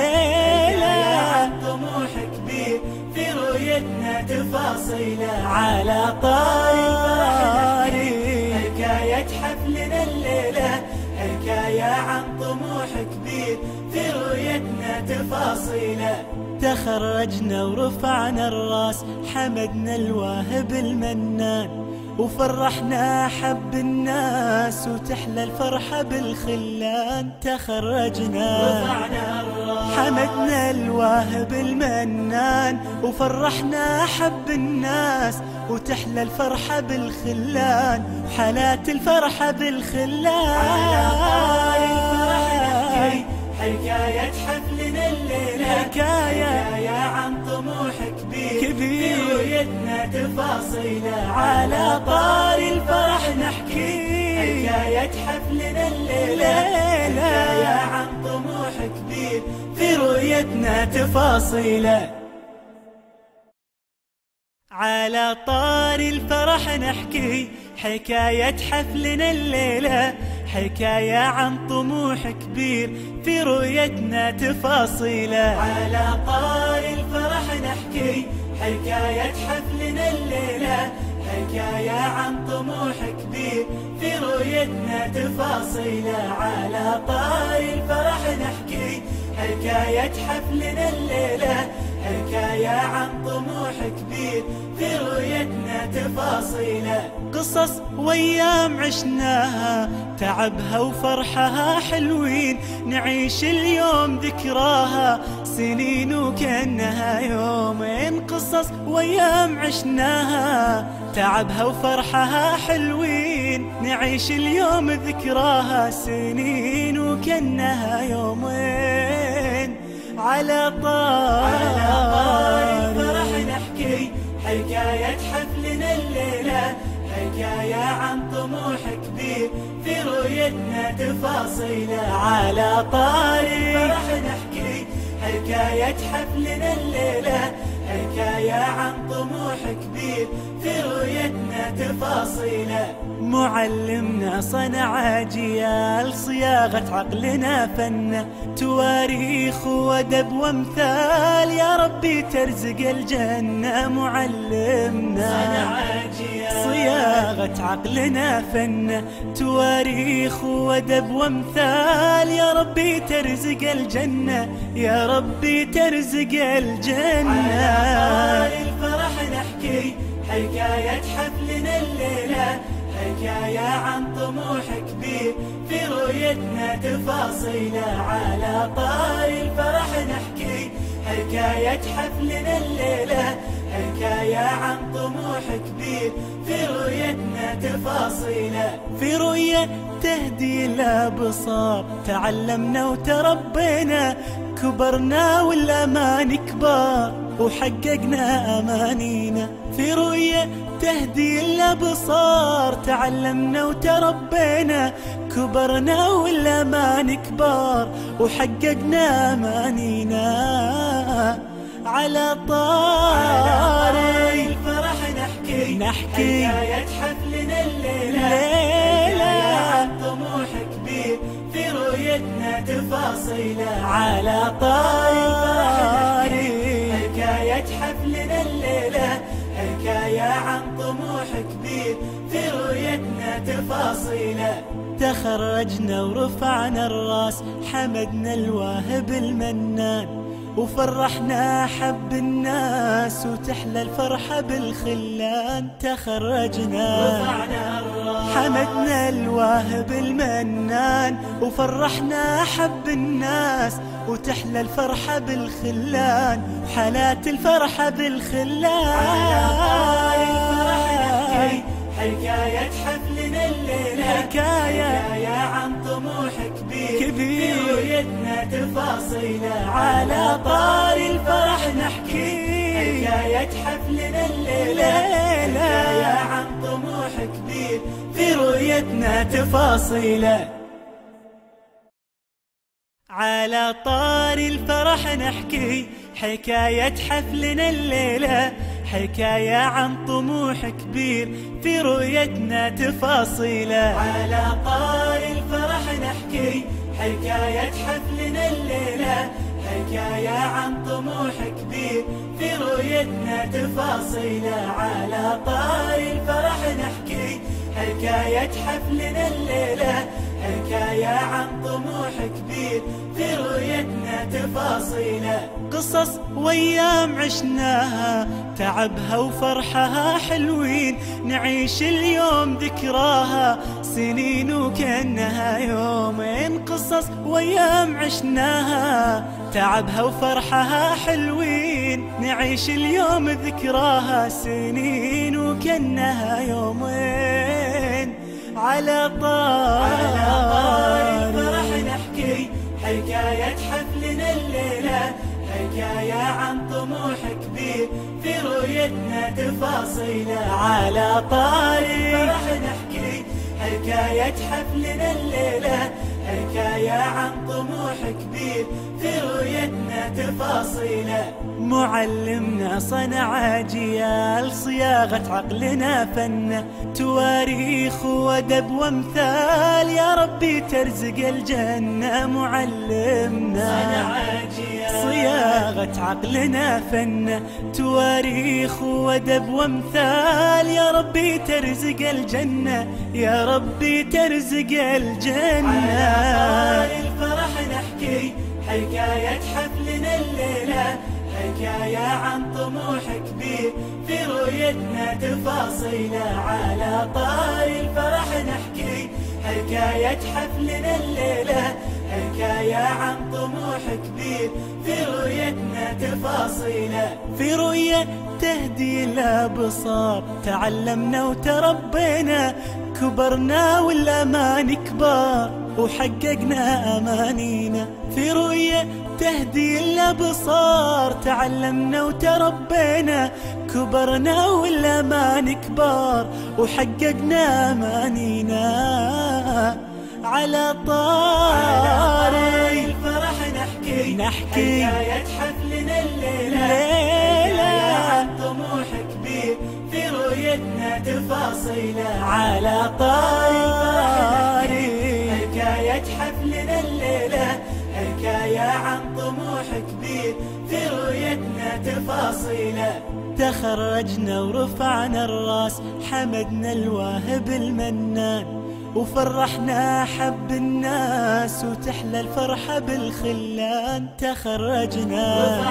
طموح كبير. في رؤيتنا تفاصيله. على طاري. حكاية حفلنا الليلة. حكاية عن طموح كبير. في رؤيتنا تفاصيله. تخرجنا ورفعنا الراس. حمدنا الواهب المنان. وفرحنا حب الناس وتحلى الفرحة بالخلان تخرجنا. حمدنا الواهب المنان وفرحنا حب الناس وتحلى الفرحة بالخلان. وحالات الفرحة بالخلان. حكاية حفلنا الليلة. حكاية. حكاية عن رؤيتنا تفاصيله على طاري الفرح نحكي. حكاية حفلنا الليلة حكاية عن طموح كبير في رؤيتنا تفاصيله على طاري الفرح نحكي حكاية حفلنا الليلة حكاية عن طموح كبير في رؤيتنا تفاصيله على طاري الفرح نحكي حكاية حفلنا الليلة حكاية عن طموح كبير في رؤيتنا تفاصيله على طاري الفرح نحكي. حكاية حفلنا الليلة حكاية عن طموح كبير في رؤيتنا تفاصيله. قصص وأيام عشناها تعبها وفرحها حلوين. نعيش اليوم ذكراها سنين وكأنها يومين. قصص وأيام عشناها تعبها وفرحها حلوين. نعيش اليوم ذكراها سنين وكأنها يومين. على طار الفرح نحكي. حكاية حفلنا الليلة. حكاية عن طموح كبير. في رؤيتنا تفاصيلة. على طاري فرح نحكي. حكاية حفلنا الليلة. حكاية عن طموح كبير في رؤيتنا تفاصيله. معلمنا صنع أجيال صياغة عقلنا فن تواريخ وأدب وأمثال يا ربي ترزق الجنة معلمنا. صنع أجيال صياغة عقلنا فن تواريخ وأدب وامثال. يا ربي ترزق الجنة يا ربي ترزق الجنة. الفرح نحكي حكاية حفلنا الليلة حكاية عن طموح كبير. في رؤيتنا تفاصيله على طاري الفرح نحكي حكاية حفلنا الليلة حكاية عن طموح كبير. في رؤيتنا تفاصيله في رؤية تهدي الأبصار تعلمنا وتربينا كبرنا والأمان كبار. وحققنا أمانينا في رؤية تهدي الأبصار تعلمنا وتربينا كبرنا والأمان كبار. وحققنا أمانينا. على طاري. الفرح نحكي. نحكي. حكاية حفلنا الليلة. ليلة. عن طموح كبير. في رؤيتنا تفاصيلة. على طاري. حكاية حفلنا الليلة. حكاية عن طموح كبير. في رؤيتنا تفاصيلة. تخرجنا ورفعنا الراس. حمدنا الواهب المنان. وفرحنا حب الناس وتحلى الفرحة بالخلان تخرجنا. حمدنا الواهب المنان وفرحنا حب الناس وتحلى الفرحة بالخلان. وحالات الفرحة بالخلان. حكاية حفلنا الليلة. حكاية. حكاية عن طموح كبير. كبير تفاصيله على طاري الفرح نحكي. حكاية حفلنا الليلة. حكاية عن طموح كبير. في رؤيتنا تفاصيله على طاري الفرح نحكي. حكاية حفلنا الليلة. حكاية عن طموح كبير. في رؤيتنا تفاصيله على طاري الفرح نحكي. حكاية حفلنا الليلة حكاية عن طموح كبير. في رؤيتنا تفاصيله على طاري الفرح نحكي. حكاية حفلنا الليلة حكاية عن طموح كبير في رؤيتنا تفاصيله. قصص وأيام عشناها تعبها وفرحها حلوين. نعيش اليوم ذكراها سنين وكأنها يومين. قصص وأيام عشناها تعبها وفرحها حلوين. نعيش اليوم ذكراها سنين وكأنها يومين. على طار الفرح نحكي. حكاية حفلنا الليلة حكاية عن طموح كبير. في رؤيتنا تفاصيله على طار الفرح نحكي. حكاية حفلنا الليلة حكاية عن طموح كبير في رؤيتنا تفاصيله. معلمنا صنع أجيال صياغة عقلنا فن تواريخ وأدب وامثال يا ربي ترزق الجنة. معلمنا صنع أجيال صياغة عقلنا فن تواريخ وأدب وامثال. يا ربي ترزق الجنة يا ربي ترزق الجنة. الفرح نحكي حكاية حفلنا الليلة. حكاية عن طموح كبير في رؤيتنا تفاصيله على طاري الفرح نحكي حكاية حفلنا الليلة. حكاية عن طموح كبير. في رؤيتنا تفاصيله في رؤية تهدي الأبصار تعلمنا وتربينا كبرنا والأمان كبار. وحققنا أمانينا في رؤية تهدي الأبصار تعلمنا وتربينا كبرنا والأمان كبار. وحققنا أمانينا. على طاري. الفرح نحكي. نحكي. حكاية حفلنا الليلة. ليلة. عن طموح كبير. في رؤيتنا تفاصيلة. على طاري حكاية حفلنا الليلة. حكاية عن طموح كبير. في رؤيتنا تفاصيلة. تخرجنا ورفعنا الراس. حمدنا الواهب المنان. وفرحنا حب الناس وتحلى الفرحة بالخلان تخرجنا.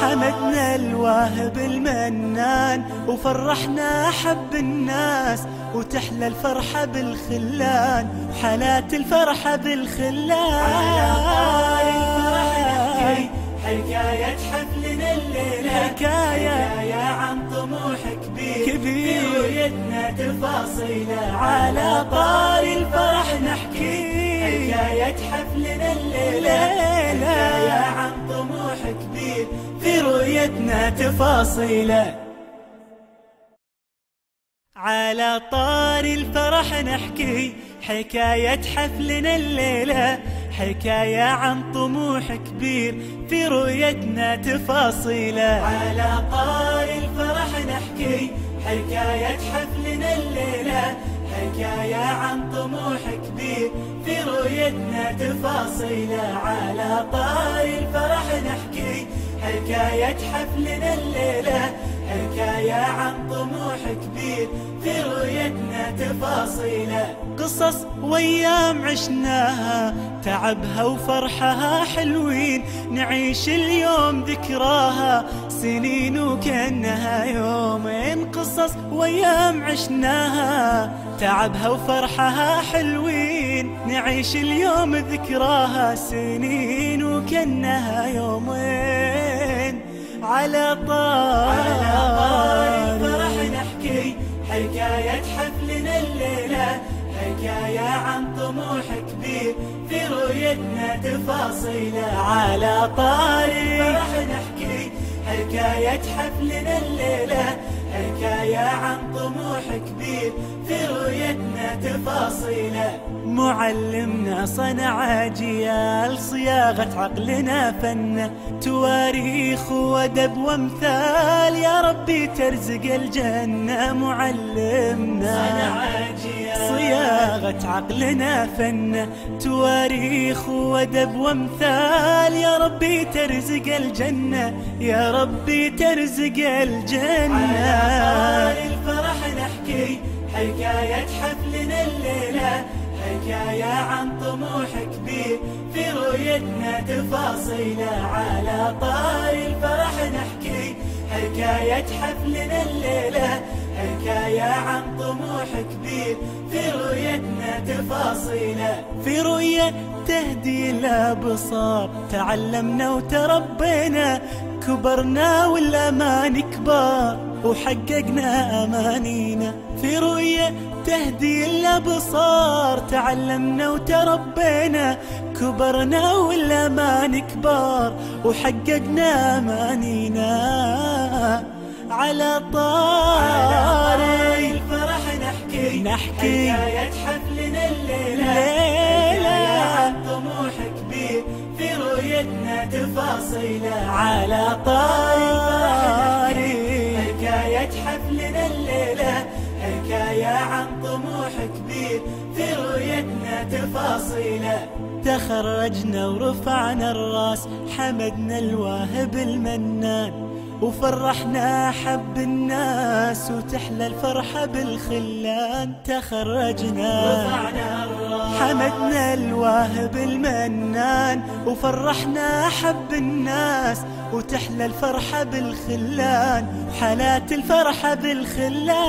حمدنا الواهب المنان وفرحنا حب الناس وتحلى الفرحة بالخلان. وحالات الفرحة بالخلان. حكاية حفلنا الليلة. حكاية, حكاية عن طموح كبير كبير في رؤيتنا تفاصيله على طاري الفرح نحكي. حكاية حفلنا الليلة حكاية عن طموح كبير في رؤيتنا تفاصيله على طاري الفرح نحكي حكاية حفلنا الليلة حكاية عن طموح كبير في رؤيتنا تفاصيله على طاري الفرح نحكي حكاية حفلنا الليلة حكاية عن طموح كبير. في رؤيتنا تفاصيله على طاري الفرح نحكي. حكاية حفلنا الليلة حكاية عن طموح كبير في رؤيتنا تفاصيله. قصص وأيام عشناها تعبها وفرحها حلوين. نعيش اليوم ذكراها سنين وكأنها يومين. قصص وأيام عشناها تعبها وفرحها حلوين. نعيش اليوم ذكراها سنين وكأنها يومين. على طار الفرح نحكي. حكاية حفلنا الليلة. حكاية عن طموح كبير. في رؤيتنا تفاصيله على طاري. الفرح نحكي. حكاية حفلنا الليلة. حكاية عن طموح كبير. في رؤيتنا تفاصيله معلمنا صنع أجيال صياغة عقلنا فن. تواريخ وأدب وامثال يا ربي ترزق الجنة. معلمنا صنع أجيال صياغة صياغة عقلنا فن. تواريخ وأدب وامثال يا ربي ترزق الجنة. يا ربي ترزق الجنة. على الفرح نحكي حكاية حفلنا الليلة. حكاية عن طموح كبير في رؤيتنا تفاصيله على طار الفرح نحكي. حكاية حفلنا الليلة حكاية عن طموح كبير في رؤيتنا تفاصيله في رؤية تهدي الأبصار. تعلمنا وتربينا كبرنا والأمان كبار وحققنا أمانينا. في رؤية تهدي الأبصار تعلمنا وتربينا. كبرنا والأمان كبار وحققنا أمانينا. على طاري الفرح نحكي نحكي. حكاية حفلنا الليلة. تفاصيله على طاري. حكاية حفلنا الليلة حكاية عن طموح كبير. في رؤيتنا تفاصيلة. تخرجنا ورفعنا الراس حمدنا الواهب المنان. وفرحنا حب الناس وتحلى الفرحة بالخلان تخرجنا. حمدنا الواهب المنان وفرحنا حب الناس وتحلى الفرحة بالخلان. وحالات الفرحة بالخلان.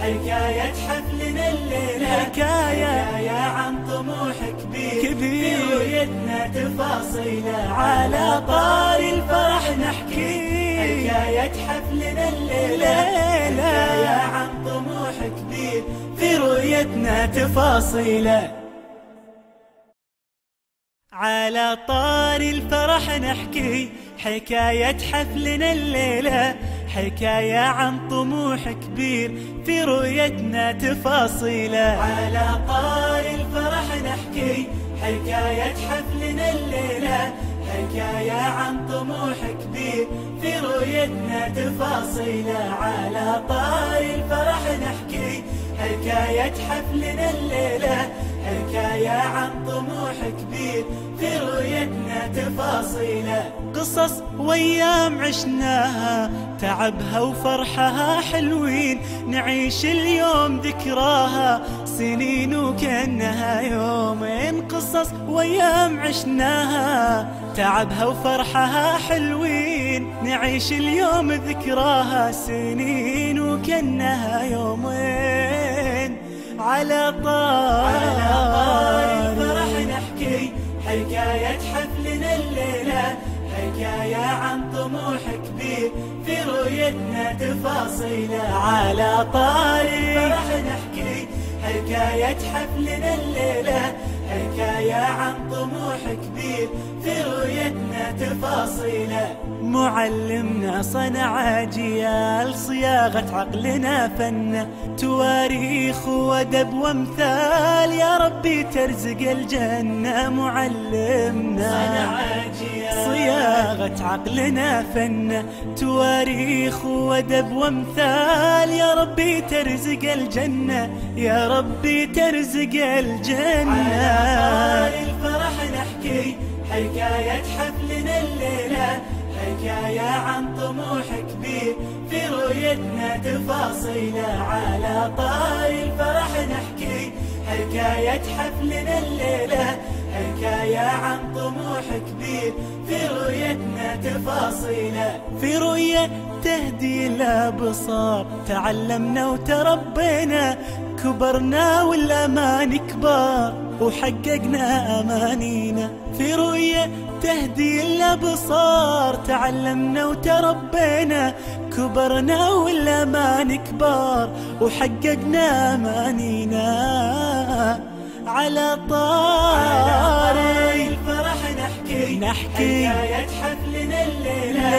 حكاية حفلنا الليلة. حكاية. حكاية عن طموح كبير كبير. في رؤيتنا تفاصيله على طاري الفرح نحكي حكاية حفلنا الليلة ليلة. حكاية عن طموح كبير في رؤيتنا تفاصيله على طار الفرح نحكي حكاية حفلنا الليلة حكاية عن طموح كبير في رؤيتنا تفاصيله على طار الفرح نحكي حكاية حفلنا الليلة حكاية عن طموح كبير في رؤيتنا تفاصيله على طار الفرح نحكي. حكاية حفلنا الليلة حكاية عن طموح كبير في رؤيتنا تفاصيله. قصص وأيام عشناها تعبها وفرحها حلوين. نعيش اليوم ذكراها سنين وكأنها يومين. قصص وأيام عشناها تعبها وفرحها حلوين. نعيش اليوم ذكراها سنين وكأنها يومين. على طار على طار الفرح نحكي حكاية حفلنا الليلة حكاية عن طموح كبير في رؤيتنا تفاصيله على طاري. الفرح نحكي حكاية حفلنا الليلة حكاية عن طموح كبير في رؤيتنا تفاصيله معلمنا صنع أجيال صياغة عقلنا فن تواريخ وأدب وامثال يا ربي ترزق الجنة معلمنا صنع أجيال. صياغة عقلنا فن تواريخ وأدب وامثال. يا ربي ترزق الجنة يا ربي ترزق الجنة. على الفرح نحكي حكاية حفلنا الليلة حكاية عن طموح كبير. في رؤيتنا تفاصيله على طار الفرح نحكي حكاية حفلنا الليلة حكاية عن طموح كبير. في رؤيتنا تفاصيله في رؤية تهدي الأبصار تعلمنا وتربينا كبرنا والأمان كبار. وحققنا أمانينا في رؤية تهدي الأبصار تعلمنا وتربينا كبرنا والأمان كبار. وحققنا أمانينا. على طاري. الفرح نحكي. نحكي. حكاية حفلنا الليلة.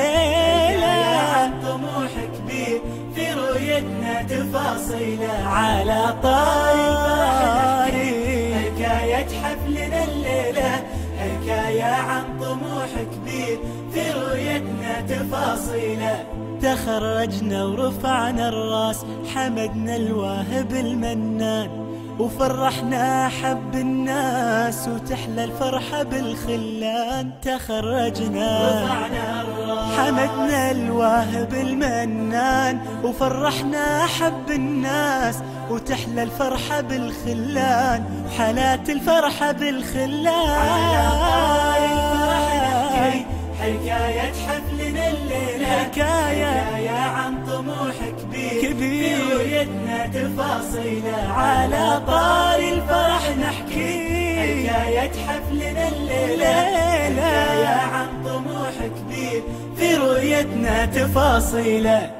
طموح كبير. في رؤيتنا تفاصيله على طاري. حكاية حفلنا الليلة. حكاية عن طموح كبير. في رؤيتنا تفاصيله تخرجنا ورفعنا الراس. حمدنا الواهب المنان. وفرحنا حب الناس وتحلى الفرحة بالخلان تخرجنا. حمدنا الواهب المنان وفرحنا حب الناس وتحلى الفرحة بالخلان. وحالات الفرحة بالخلان. حكاية حفلنا الليلة. حكاية تفاصيله على طاري الفرح نحكي حكاية حفلنا الليلة ليلة. حكاية عن طموح كبير في رؤيتنا تفاصيلة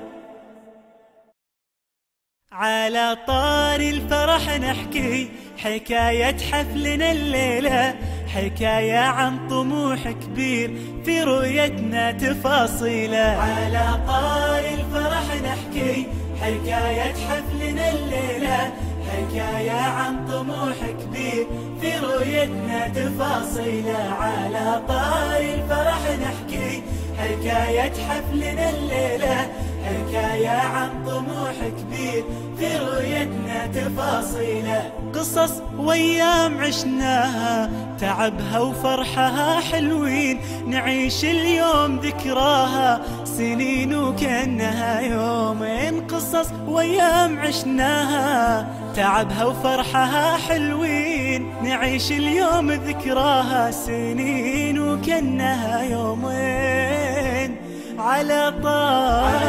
على طاري الفرح نحكي حكاية حفلنا الليلة حكاية عن طموح كبير في رؤيتنا تفاصيلة على طاري الفرح نحكي حكاية حفلنا الليلة حكاية عن طموح كبير في رؤيتنا تفاصيله على طاري الفرح نحكي. حكاية حفلنا الليلة حكاية عن طموح كبير في رؤيتنا تفاصيله. قصص وأيام عشناها تعبها وفرحها حلوين. نعيش اليوم ذكراها سنين وكأنها يومين. قصص وأيام عشناها تعبها وفرحها حلوين. نعيش اليوم ذكراها سنين وكأنها يومين. على طاري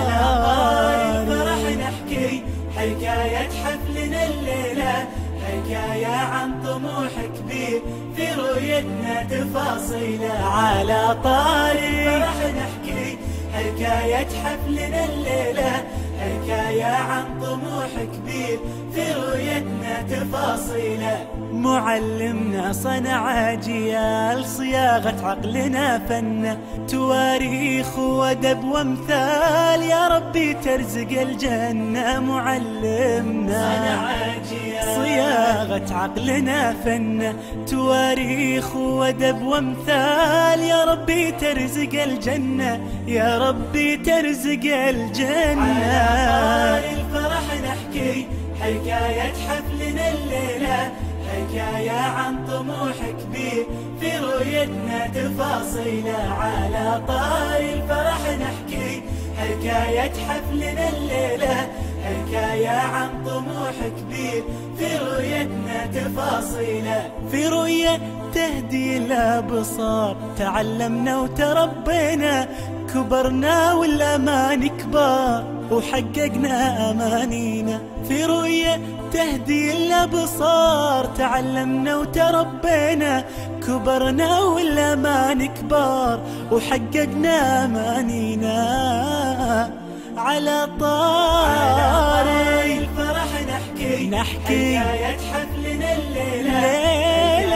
الفرح. نحكي حكاية حفلنا الليلة حكاية عن طموح كبير في رؤيتنا تفاصيله على طاري. الفرح نحكي حكاية حفلنا الليلة حكاية عن طموح كبير في رؤيتنا تفاصيله. معلمنا صنع أجيال صياغة عقلنا فن تواريخ وأدب وامثال يا ربي ترزق الجنة معلمنا. صنع أجيال صياغة عقلنا فن تواريخ وأدب وأمثال. يا ربي ترزق الجنة يا ربي ترزق الجنة. على الفرح نحكي حكاية حفلنا الليلة. حكاية عن طموح كبير في رؤيتنا تفاصيله. على طاري الفرح نحكي حكاية حفلنا الليلة. حكاية عن طموح كبير. في رؤيتنا تفاصيله. في رؤية تهدي الأبصار تعلمنا وتربينا. كبرنا والأمان كبار. وحققنا أمانينا. في رؤية تهدي الأبصار تعلمنا وتربينا. كبرنا والأمان كبار. وحققنا أمانينا. على طاري. الفرح نحكي. نحكي. حكاية حفلنا الليلة.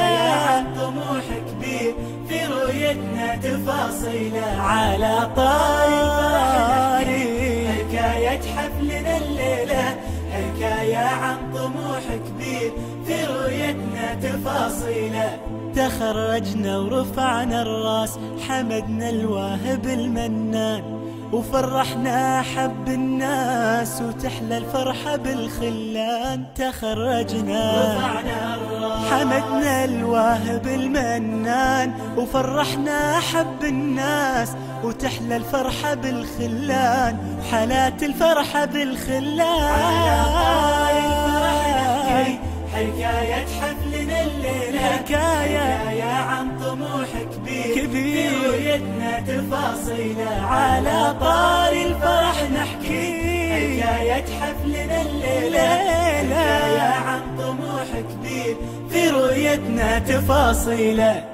عن طموح كبير. في رؤيتنا تفاصيلة. على طاري حكاية حفلنا الليلة. حكاية عن طموح كبير. في رؤيتنا تفاصيلة. تخرجنا ورفعنا الراس. حمدنا الواهب المنان. وفرحنا حب الناس وتحلى الفرحة بالخلان تخرجنا حمدنا الواهب المنان وفرحنا حب الناس وتحلى الفرحة بالخلان وحالات الفرحة بالخلان حكاية حفلنا حكاية. حكاية عن طموح كبير كبير. في تفاصيله على طاري الفرح نحكي حكاية حفلنا الليلة ليلة. حكاية عن طموح كبير في رؤيتنا تفاصيله